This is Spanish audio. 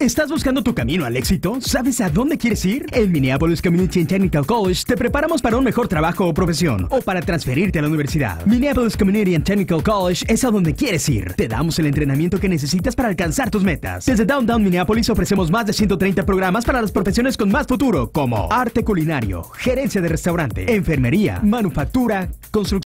¿Estás buscando tu camino al éxito? ¿Sabes a dónde quieres ir? En Minneapolis Community and Technical College te preparamos para un mejor trabajo o profesión o para transferirte a la universidad. Minneapolis Community and Technical College es a donde quieres ir. Te damos el entrenamiento que necesitas para alcanzar tus metas. Desde Downtown Minneapolis ofrecemos más de 130 programas para las profesiones con más futuro, como arte culinario, gerencia de restaurante, enfermería, manufactura, construcción